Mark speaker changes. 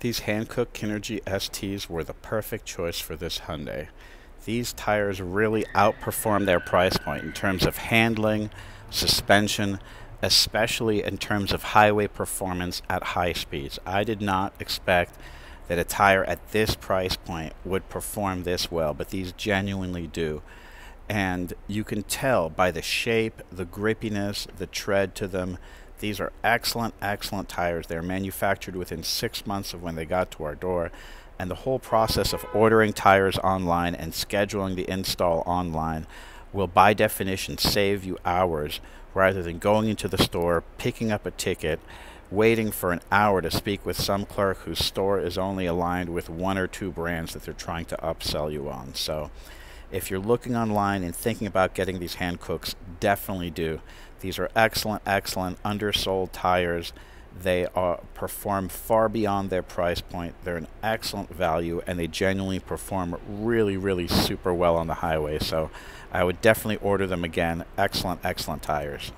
Speaker 1: These Hankook Kinergy STs were the perfect choice for this Hyundai. These tires really outperform their price point in terms of handling, suspension, especially in terms of highway performance at high speeds. I did not expect that a tire at this price point would perform this well, but these genuinely do. And you can tell by the shape, the grippiness, the tread to them, these are excellent, excellent tires. They're manufactured within six months of when they got to our door. And the whole process of ordering tires online and scheduling the install online will, by definition, save you hours rather than going into the store, picking up a ticket, waiting for an hour to speak with some clerk whose store is only aligned with one or two brands that they're trying to upsell you on. So, if you're looking online and thinking about getting these Hankooks, definitely do. These are excellent, excellent undersold tires. They are perform far beyond their price point. They're an excellent value, and they genuinely perform really, really super well on the highway. So, I would definitely order them again. Excellent, excellent tires.